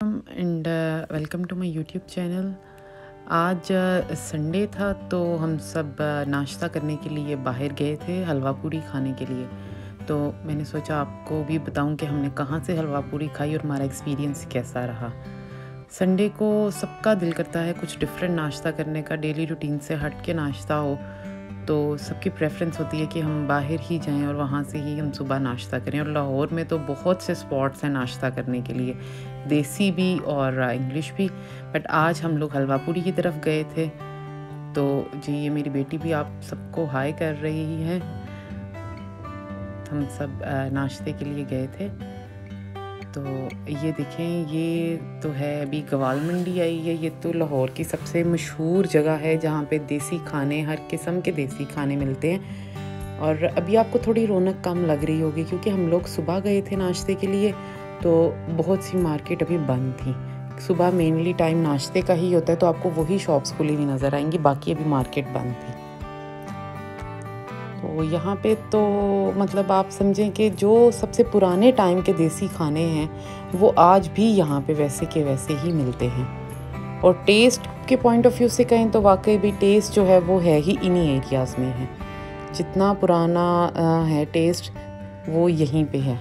And welcome to my YouTube channel आज Sunday uh, था तो हम सब uh, नाश्ता करने के लिए बाहर गए थे हलवा पूरी खाने के लिए। तो मैंने सोचा आपको भी बताऊँ कि हमने कहाँ से हलवा पूरी खाई और हमारा एक्सपीरियंस कैसा रहा। संडे को सबका दिल करता है कुछ डिफरेंट नाश्ता करने का डेली रूटीन से हट के नाश्ता हो। तो सबकी प्रेफरेंस होती है कि हम बाहर ही जाएँ और वहाँ से ही हम सुबह नाश्ता करें। और लाहौर में तो बहुत से स्पॉट्स हैं नाश्ता करने के लिए। देसी भी और इंग्लिश भी। बट आज हम लोग हलवा पूरी की तरफ़ गए थे। तो जी, ये मेरी बेटी भी आप सबको हाई कर रही है। हम सब नाश्ते के लिए गए थे। तो ये देखें, ये तो है अभी गवाल मंडी आई है। ये तो लाहौर की सबसे मशहूर जगह है, जहाँ पे देसी खाने, हर किस्म के देसी खाने मिलते हैं। और अभी आपको थोड़ी रौनक कम लग रही होगी, क्योंकि हम लोग सुबह गए थे नाश्ते के लिए तो बहुत सी मार्केट अभी बंद थी। सुबह मेनली टाइम नाश्ते का ही होता है तो आपको वही शॉप्स खुली हुई नज़र आएँगी, बाकी अभी मार्केट बंद थी। तो यहाँ पे तो मतलब आप समझें कि जो सबसे पुराने टाइम के देसी खाने हैं, वो आज भी यहाँ पे वैसे के वैसे ही मिलते हैं। और टेस्ट के पॉइंट ऑफ़ व्यू से कहें तो वाकई भी टेस्ट जो है, वो है ही इन्हीं एरियाज़ में है। जितना पुराना है टेस्ट वो यहीं पे है।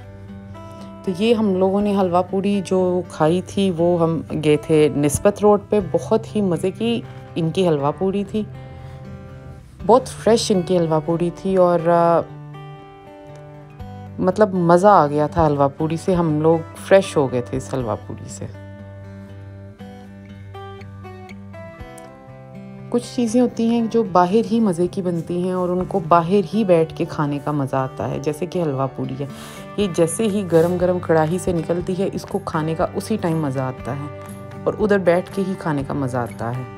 तो ये हम लोगों ने हलवा पूड़ी जो खाई थी, वो हम गए थे नस्बत रोड पे। बहुत ही मज़े की इनकी हलवा पूड़ी थी। बहुत फ्रेश इनकी हलवा पूड़ी थी और आ, मतलब मज़ा आ गया था हलवा पूड़ी से। हम लोग फ्रेश हो गए थे इस हलवा पूड़ी से। कुछ चीज़ें होती हैं जो बाहर ही मज़े की बनती हैं और उनको बाहर ही बैठ के खाने का मज़ा आता है जैसे कि हलवा पूड़ी है। ये जैसे ही गरम गरम कढ़ाई से निकलती है इसको खाने का उसी टाइम मज़ा आता है और उधर बैठ के ही खाने का मज़ा आता है।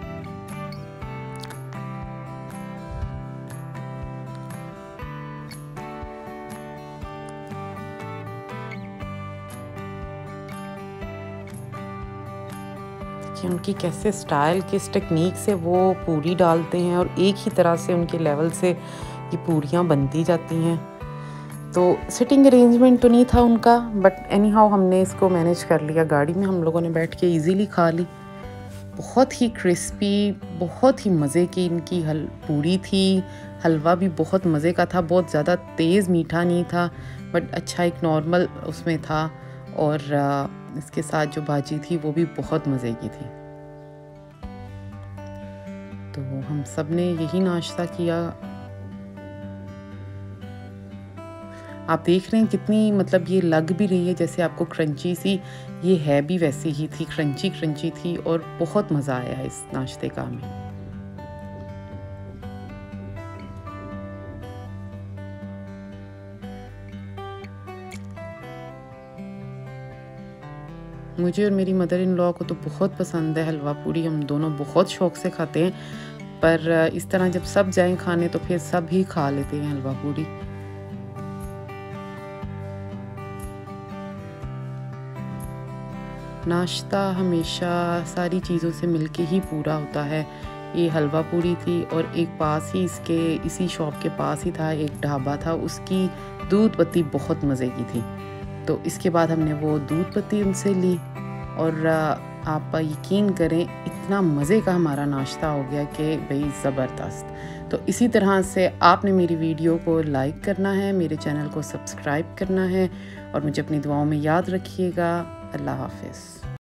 कि उनकी कैसे स्टाइल, किस टेक्निक से वो पूरी डालते हैं और एक ही तरह से उनके लेवल से ये पूरियाँ बनती जाती हैं। तो सिटिंग अरेंजमेंट तो नहीं था उनका बट एनी हाउ हमने इसको मैनेज कर लिया। गाड़ी में हम लोगों ने बैठ के इजीली खा ली। बहुत ही क्रिस्पी बहुत ही मज़े की इनकी हल, पूरी थी। हलवा भी बहुत मज़े का था, बहुत ज़्यादा तेज़ मीठा नहीं था बट अच्छा एक नॉर्मल उसमें था। और इसके साथ जो भाजी थी, वो भी बहुत मज़े की थी। तो हम सबने यही नाश्ता किया। आप देख रहे हैं कितनी मतलब ये लग भी रही है, जैसे आपको क्रंची सी, ये है भी वैसी ही थी क्रंची क्रंची थी और बहुत मज़ा आया इस नाश्ते का हमें। मुझे और मेरी मदर इन लॉ को तो बहुत पसंद है हलवा पूरी। हम दोनों बहुत शौक से खाते हैं। पर इस तरह जब सब जाएँ खाने तो फिर सब ही खा लेते हैं हलवा पूरी। नाश्ता हमेशा सारी चीज़ों से मिलके ही पूरा होता है। ये हलवा पूरी थी और एक पास ही इसके, इसी शॉप के पास ही था, एक ढाबा था। उसकी दूध पत्ती बहुत मज़े की थी। तो इसके बाद हमने वो दूध पत्ती उनसे ली और आप यकीन करें, इतना मज़े का हमारा नाश्ता हो गया कि भाई ज़बरदस्त। तो इसी तरह से आपने मेरी वीडियो को लाइक करना है, मेरे चैनल को सब्सक्राइब करना है और मुझे अपनी दुआओं में याद रखिएगा। अल्लाह हाफिज़।